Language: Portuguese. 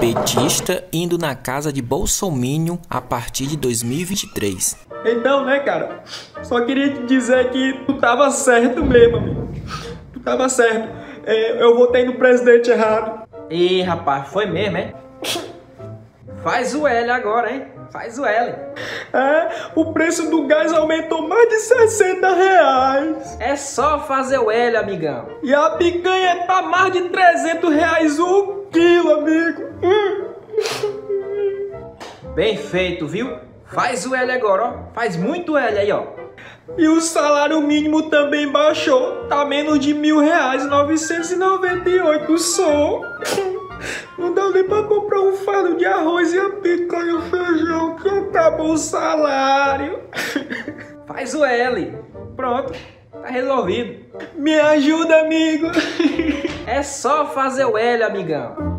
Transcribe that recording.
Petista indo na casa de Bolsominion a partir de 2023. Então, né, cara? Só queria te dizer que tu tava certo mesmo, amigo. Tu tava certo. É, eu votei no presidente errado. Ih, rapaz, foi mesmo, hein? Faz o L agora, hein? Faz o L. É, o preço do gás aumentou mais de 60 reais. É só fazer o L, amigão. E a picanha tá mais de 300 reais o quilo, amigo. Hum. Bem feito, viu? Faz o L agora, ó. Faz muito L aí, ó. E o salário mínimo também baixou. Tá menos de mil reais, 998 só. Não dá nem pra comprar um fardo de arroz e a picanha e o feijão que acabou o salário. Faz o L. Pronto. Tá resolvido. Me ajuda, amigo. É só fazer o L, amigão.